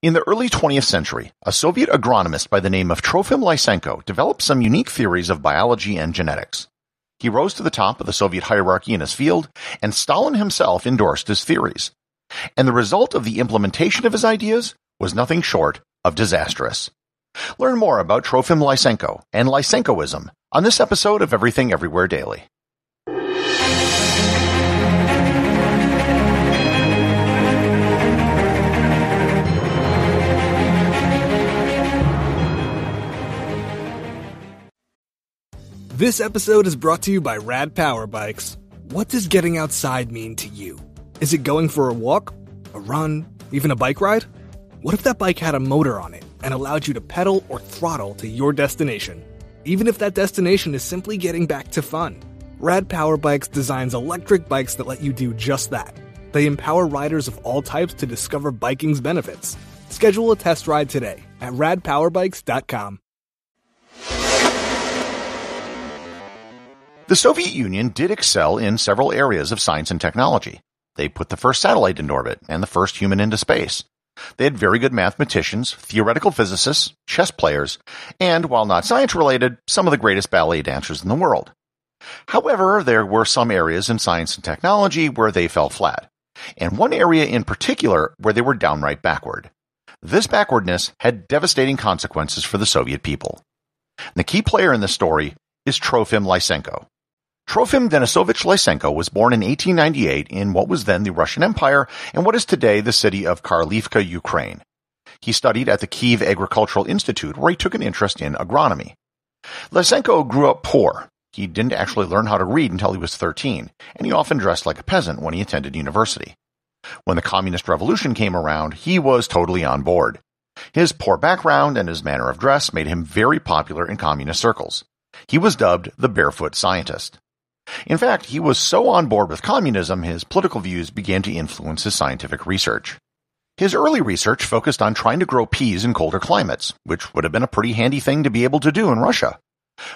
In the early 20th century, a Soviet agronomist by the name of Trofim Lysenko developed some unique theories of biology and genetics. He rose to the top of the Soviet hierarchy in his field, and Stalin himself endorsed his theories. And the result of the implementation of his ideas was nothing short of disastrous. Learn more about Trofim Lysenko and Lysenkoism on this episode of Everything Everywhere Daily. This episode is brought to you by Rad Power Bikes. What does getting outside mean to you? Is it going for a walk, a run, even a bike ride? What if that bike had a motor on it and allowed you to pedal or throttle to your destination? Even if that destination is simply getting back to fun. Rad Power Bikes designs electric bikes that let you do just that. They empower riders of all types to discover biking's benefits. Schedule a test ride today at radpowerbikes.com. The Soviet Union did excel in several areas of science and technology. They put the first satellite into orbit and the first human into space. They had very good mathematicians, theoretical physicists, chess players, and, while not science related, some of the greatest ballet dancers in the world. However, there were some areas in science and technology where they fell flat, and one area in particular where they were downright backward. This backwardness had devastating consequences for the Soviet people. The key player in this story is Trofim Lysenko. Trofim Denisovich Lysenko was born in 1898 in what was then the Russian Empire and what is today the city of Karlivka, Ukraine. He studied at the Kiev Agricultural Institute where he took an interest in agronomy. Lysenko grew up poor. He didn't actually learn how to read until he was 13, and he often dressed like a peasant when he attended university. When the communist revolution came around, he was totally on board. His poor background and his manner of dress made him very popular in communist circles. He was dubbed the barefoot scientist. In fact, he was so on board with communism, his political views began to influence his scientific research. His early research focused on trying to grow peas in colder climates, which would have been a pretty handy thing to be able to do in Russia.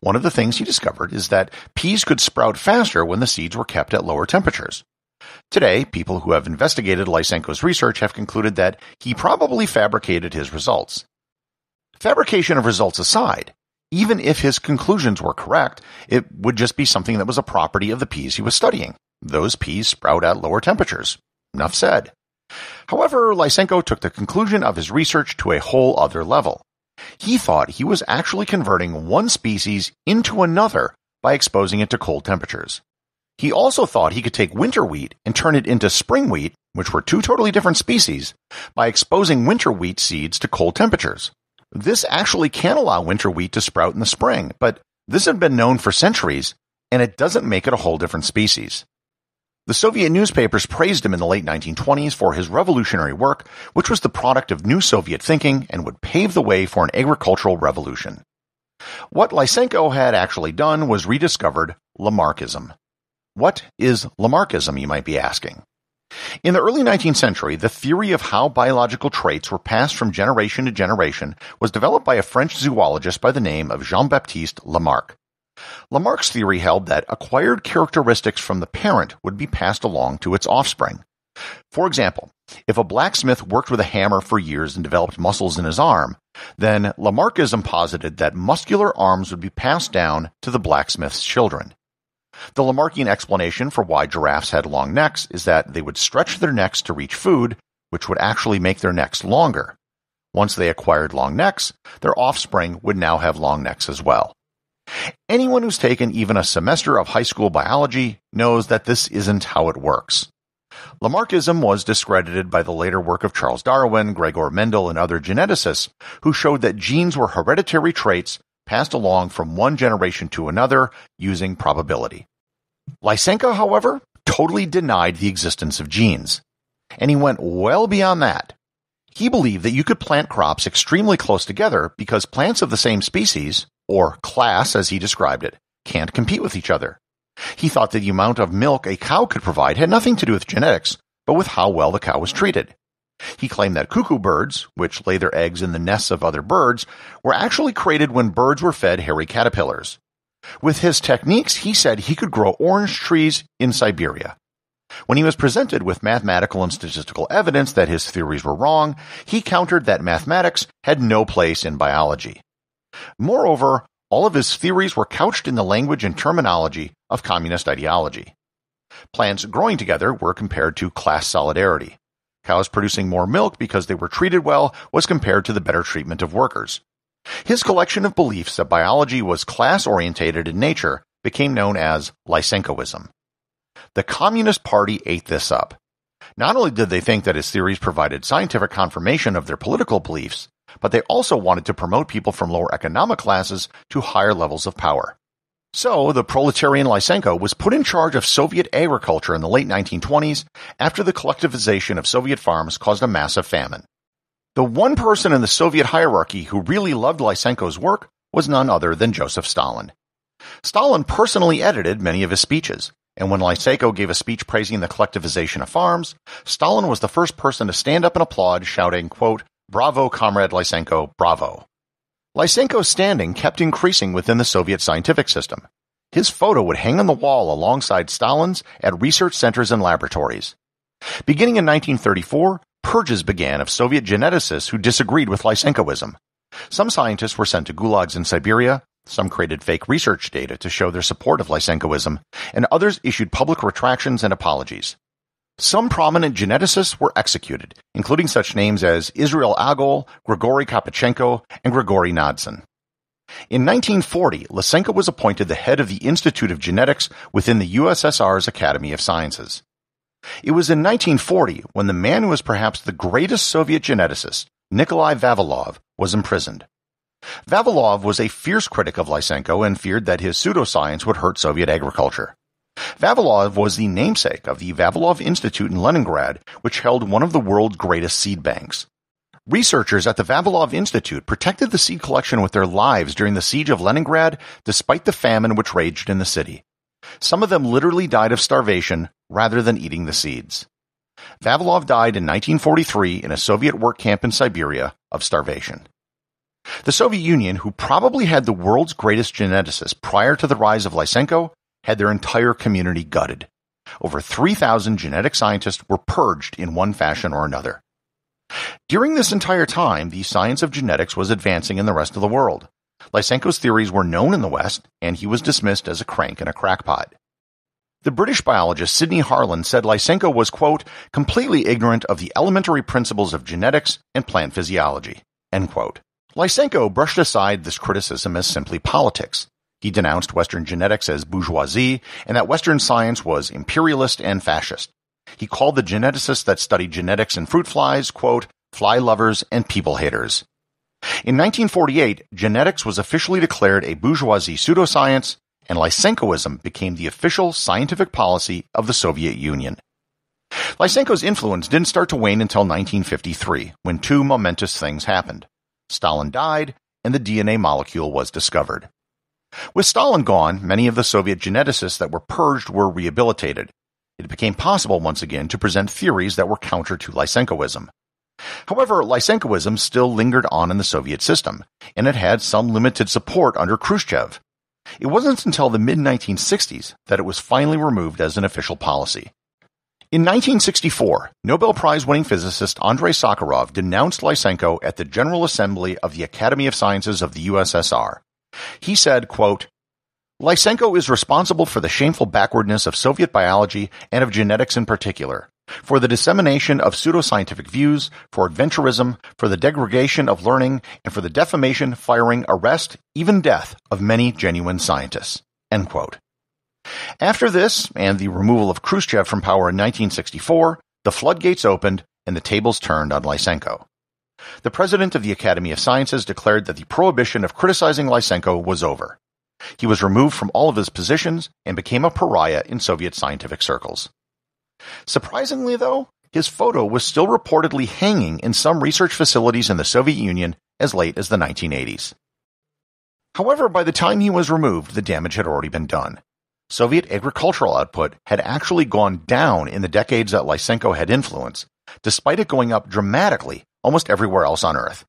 One of the things he discovered is that peas could sprout faster when the seeds were kept at lower temperatures. Today, people who have investigated Lysenko's research have concluded that he probably fabricated his results. Fabrication of results aside, even if his conclusions were correct, it would just be something that was a property of the peas he was studying. Those peas sprout at lower temperatures. Enough said. However, Lysenko took the conclusion of his research to a whole other level. He thought he was actually converting one species into another by exposing it to cold temperatures. He also thought he could take winter wheat and turn it into spring wheat, which were two totally different species, by exposing winter wheat seeds to cold temperatures. This actually can allow winter wheat to sprout in the spring, but this had been known for centuries, and it doesn't make it a whole different species. The Soviet newspapers praised him in the late 1920s for his revolutionary work, which was the product of new Soviet thinking and would pave the way for an agricultural revolution. What Lysenko had actually done was rediscovered Lamarckism. What is Lamarckism, you might be asking? In the early 19th century, the theory of how biological traits were passed from generation to generation was developed by a French zoologist by the name of Jean-Baptiste Lamarck. Lamarck's theory held that acquired characteristics from the parent would be passed along to its offspring. For example, if a blacksmith worked with a hammer for years and developed muscles in his arm, then Lamarckism posited that muscular arms would be passed down to the blacksmith's children. The Lamarckian explanation for why giraffes had long necks is that they would stretch their necks to reach food, which would actually make their necks longer. Once they acquired long necks, their offspring would now have long necks as well. Anyone who's taken even a semester of high school biology knows that this isn't how it works. Lamarckism was discredited by the later work of Charles Darwin, Gregor Mendel, and other geneticists who showed that genes were hereditary traits passed along from one generation to another using probability. Lysenko, however, totally denied the existence of genes. And he went well beyond that. He believed that you could plant crops extremely close together because plants of the same species, or class as he described it, can't compete with each other. He thought that the amount of milk a cow could provide had nothing to do with genetics, but with how well the cow was treated. He claimed that cuckoo birds, which lay their eggs in the nests of other birds, were actually created when birds were fed hairy caterpillars. With his techniques, he said he could grow orange trees in Siberia. When he was presented with mathematical and statistical evidence that his theories were wrong, he countered that mathematics had no place in biology. Moreover, all of his theories were couched in the language and terminology of communist ideology. Plants growing together were compared to class solidarity. Cows producing more milk because they were treated well was compared to the better treatment of workers. His collection of beliefs that biology was class orientated in nature became known as Lysenkoism. The Communist Party ate this up. Not only did they think that his theories provided scientific confirmation of their political beliefs, but they also wanted to promote people from lower economic classes to higher levels of power. So, the proletarian Lysenko was put in charge of Soviet agriculture in the late 1920s after the collectivization of Soviet farms caused a massive famine. The one person in the Soviet hierarchy who really loved Lysenko's work was none other than Joseph Stalin. Stalin personally edited many of his speeches, and when Lysenko gave a speech praising the collectivization of farms, Stalin was the first person to stand up and applaud, shouting, quote, Bravo, Comrade Lysenko, bravo. Lysenko's standing kept increasing within the Soviet scientific system. His photo would hang on the wall alongside Stalin's at research centers and laboratories. Beginning in 1934, purges began of Soviet geneticists who disagreed with Lysenkoism. Some scientists were sent to gulags in Siberia, some created fake research data to show their support of Lysenkoism, and others issued public retractions and apologies. Some prominent geneticists were executed, including such names as Israel Agol, Grigory Karpechenko, and Grigory Nadson. In 1940, Lysenko was appointed the head of the Institute of Genetics within the USSR's Academy of Sciences. It was in 1940 when the man who was perhaps the greatest Soviet geneticist, Nikolai Vavilov, was imprisoned. Vavilov was a fierce critic of Lysenko and feared that his pseudoscience would hurt Soviet agriculture. Vavilov was the namesake of the Vavilov Institute in Leningrad, which held one of the world's greatest seed banks. Researchers at the Vavilov Institute protected the seed collection with their lives during the siege of Leningrad despite the famine which raged in the city. Some of them literally died of starvation rather than eating the seeds. Vavilov died in 1943 in a Soviet work camp in Siberia of starvation. The Soviet Union, who probably had the world's greatest geneticists prior to the rise of Lysenko, had their entire community gutted. Over 3,000 genetic scientists were purged in one fashion or another. During this entire time, the science of genetics was advancing in the rest of the world. Lysenko's theories were known in the West, and he was dismissed as a crank and a crackpot. The British biologist Sidney Harland said Lysenko was, quote, completely ignorant of the elementary principles of genetics and plant physiology, end quote. Lysenko brushed aside this criticism as simply politics. He denounced Western genetics as bourgeoisie and that Western science was imperialist and fascist. He called the geneticists that studied genetics and fruit flies, quote, fly lovers and people haters. In 1948, genetics was officially declared a bourgeoisie pseudoscience, and Lysenkoism became the official scientific policy of the Soviet Union. Lysenko's influence didn't start to wane until 1953, when two momentous things happened. Stalin died, and the DNA molecule was discovered. With Stalin gone, many of the Soviet geneticists that were purged were rehabilitated. It became possible once again to present theories that were counter to Lysenkoism. However, Lysenkoism still lingered on in the Soviet system, and it had some limited support under Khrushchev. It wasn't until the mid 1960s that it was finally removed as an official policy. In 1964, Nobel Prize winning physicist Andrei Sakharov denounced Lysenko at the General Assembly of the Academy of Sciences of the USSR. He said, quote, Lysenko is responsible for the shameful backwardness of Soviet biology and of genetics in particular, for the dissemination of pseudoscientific views, for adventurism, for the degradation of learning, and for the defamation, firing, arrest, even death of many genuine scientists. End quote. After this, and the removal of Khrushchev from power in 1964, the floodgates opened and the tables turned on Lysenko the president of the Academy of Sciences declared that the prohibition of criticizing Lysenko was over. He was removed from all of his positions and became a pariah in Soviet scientific circles. Surprisingly, though, his photo was still reportedly hanging in some research facilities in the Soviet Union as late as the 1980s. However, by the time he was removed, the damage had already been done. Soviet agricultural output had actually gone down in the decades that Lysenko had influence, despite it going up dramatically almost everywhere else on Earth.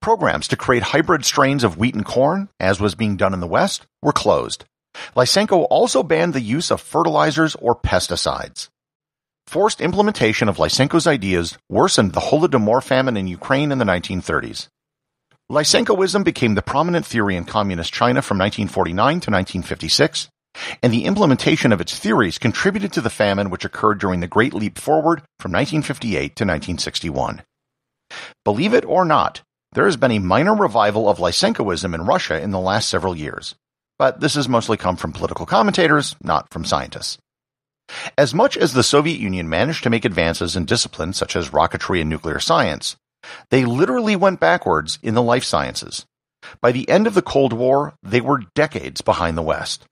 Programs to create hybrid strains of wheat and corn, as was being done in the West, were closed. Lysenko also banned the use of fertilizers or pesticides. forced implementation of Lysenko's ideas worsened the Holodomor famine in Ukraine in the 1930s. Lysenkoism became the prominent theory in communist China from 1949 to 1956, and the implementation of its theories contributed to the famine which occurred during the Great Leap Forward from 1958 to 1961. Believe it or not, there has been a minor revival of Lysenkoism in Russia in the last several years, but this has mostly come from political commentators, not from scientists. As much as the Soviet Union managed to make advances in disciplines such as rocketry and nuclear science, they literally went backwards in the life sciences. By the end of the Cold War, they were decades behind the West.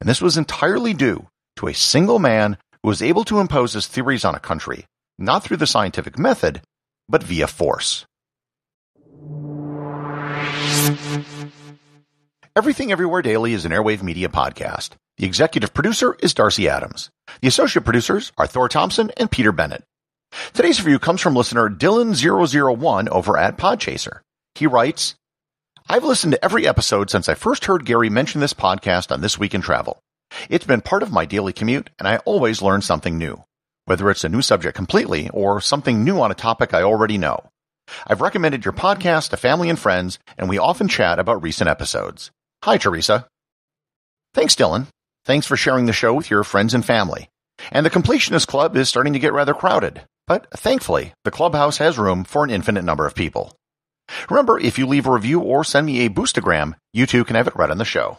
And this was entirely due to a single man who was able to impose his theories on a country, not through the scientific method, but via force. Everything Everywhere Daily is an Airwave Media podcast. The executive producer is Darcy Adams. The associate producers are Thor Thomsen and Peter Bennett. Today's review comes from listener Dylan001 over at Podchaser. He writes, I've listened to every episode since I first heard Gary mention this podcast on This Week in Travel. It's been part of my daily commute, and I always learn something new, whether it's a new subject completely or something new on a topic I already know. I've recommended your podcast to family and friends, and we often chat about recent episodes. Hi, Teresa. Thanks, Dylan. Thanks for sharing the show with your friends and family. And the Completionist Club is starting to get rather crowded. But thankfully, the clubhouse has room for an infinite number of people. Remember, if you leave a review or send me a boostagram, you too can have it read on the show.